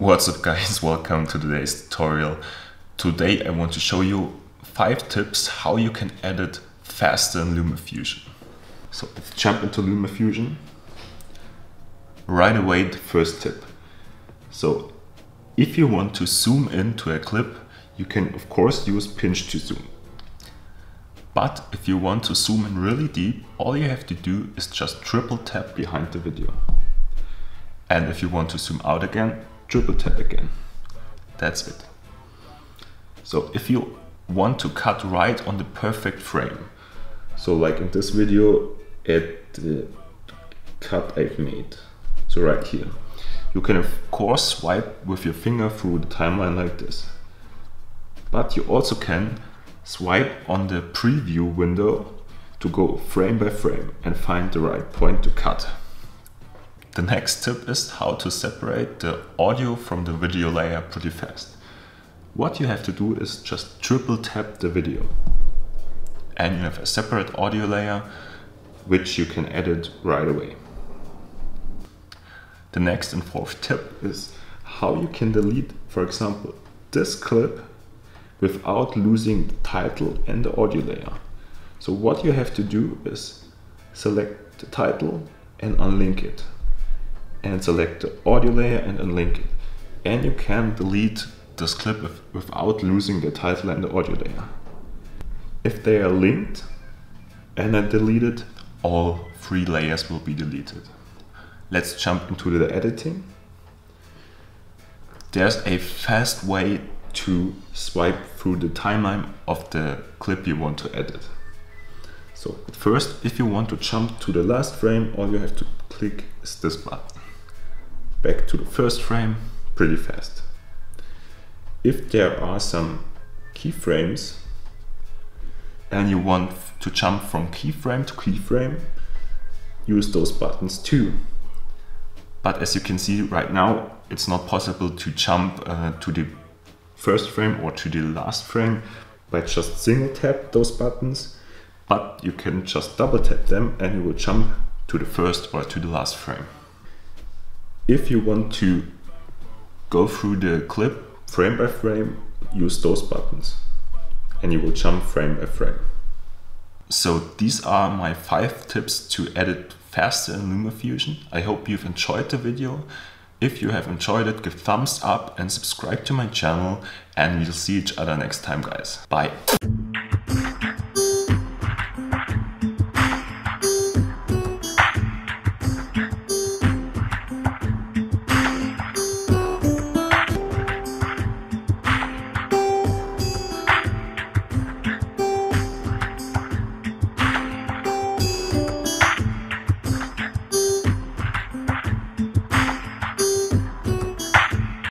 What's up guys, welcome to today's tutorial. Today I want to show you 5 tips how you can edit faster in LumaFusion. So let's jump into LumaFusion. Right away the first tip. So if you want to zoom into a clip, you can of course use pinch to zoom. But if you want to zoom in really deep, all you have to do is just triple tap behind the video. And if you want to zoom out again, triple tap again. That's it. So if you want to cut right on the perfect frame, so like in this video at the uh, cut I've made, so right here, you can of course swipe with your finger through the timeline like this. But you also can swipe on the preview window to go frame by frame and find the right point to cut. The next tip is how to separate the audio from the video layer pretty fast. What you have to do is just triple tap the video and you have a separate audio layer which you can edit right away. The next and fourth tip is how you can delete, for example, this clip without losing the title and the audio layer. So what you have to do is select the title and unlink it. And select the audio layer and unlink it. And you can delete this clip without losing the title and the audio layer. If they are linked and then deleted, all three layers will be deleted. Let's jump into the editing. There's a fast way to swipe through the timeline of the clip you want to edit. So first, if you want to jump to the last frame, all you have to click is this button. First frame, pretty fast. If there are some keyframes and you want to jump from keyframe to keyframe, use those buttons too. But as you can see right now, it's not possible to jump uh, to the first frame or to the last frame by just single tap those buttons, but you can just double tap them and you will jump to the first or to the last frame. If you want to go through the clip frame by frame, use those buttons and you will jump frame by frame. So these are my five tips to edit faster in LumaFusion. I hope you've enjoyed the video. If you have enjoyed it, give thumbs up and subscribe to my channel and we'll see each other next time guys. Bye.